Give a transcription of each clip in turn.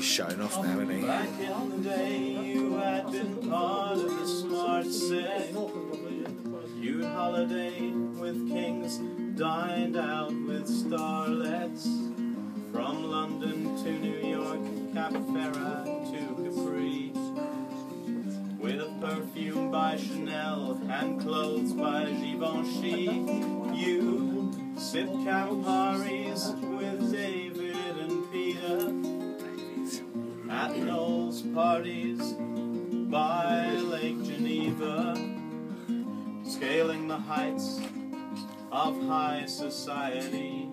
showing off now, isn't he? Back in the day, you had been part of the smart set. You'd holiday with kings, dined out with starlets. From London to New York, Capifera to Capri. With a perfume by Chanel and clothes by Givenchy. You sip Camparis with David Noel's parties by Lake Geneva. Scaling the heights of high society.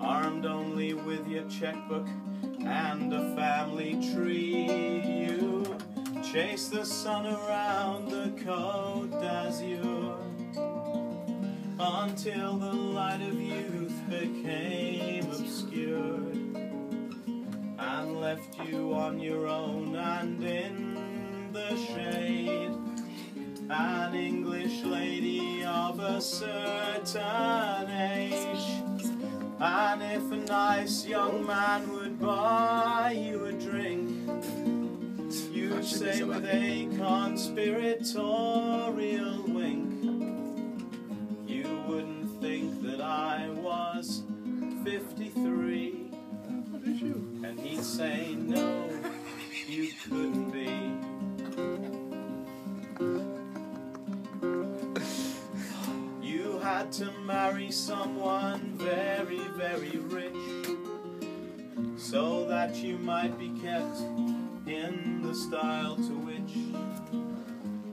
Armed only with your checkbook and a family tree. You chase the sun around the Côte d'Azur until the light of youth became obscured and left you on your own and in the shade. An English lady of a certain age. And if a nice young man would buy you a drink, you'd say with a conspiratorial wink, to marry someone very, very rich so that you might be kept in the style to which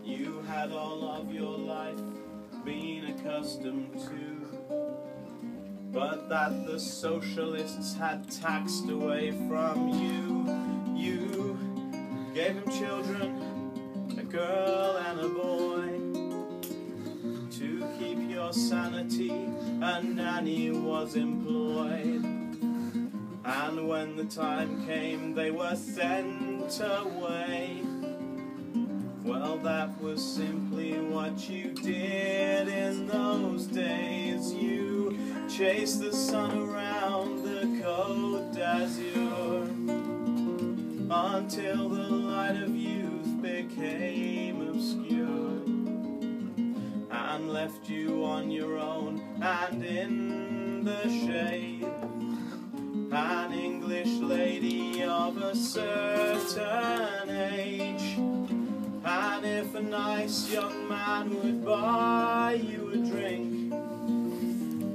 you had all of your life been accustomed to, but that the socialists had taxed away from you. You gave him children, a girl and a boy. Sanity, a nanny was employed. And when the time came, they were sent away. Well, that was simply what you did in those days. You chased the sun around the Côte d'Azur until the light of youth became obscured and left you on your own and in the shade. An English lady of a certain age. And if a nice young man would buy you a drink,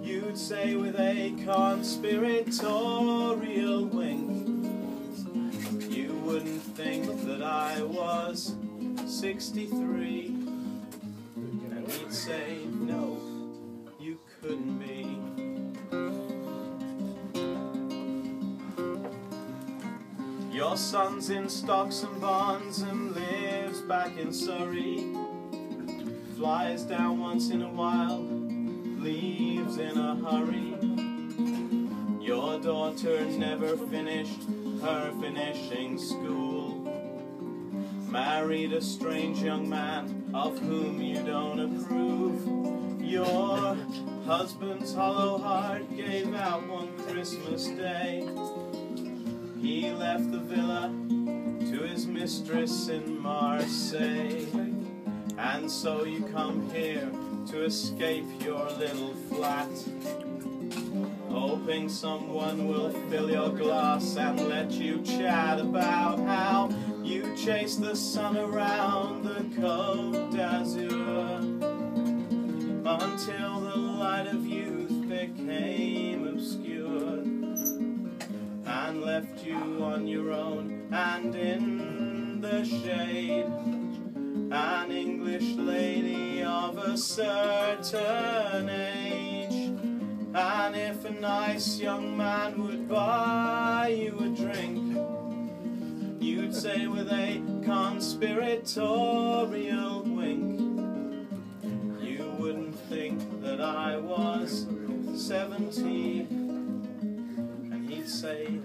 you'd say with a conspiratorial wink, you wouldn't think that I was 63. Say, no, you couldn't be. Your son's in stocks and bonds and lives back in Surrey. Flies down once in a while, leaves in a hurry. Your daughter never finished her finishing school. Married a strange young man of whom you don't approve. Your husband's hollow heart gave out one Christmas day. He left the villa to his mistress in Marseille. And so you come here to escape your little flat. Hoping someone will fill your glass and let you chat about how you chase the sun around the Côte d'Azur until the light of youth became obscured and left you on your own and in the shade. An English lady of a certain age. And if a nice young man would buy you a drink, you'd say with a conspiratorial wink, you wouldn't think that I was 70. And he'd say,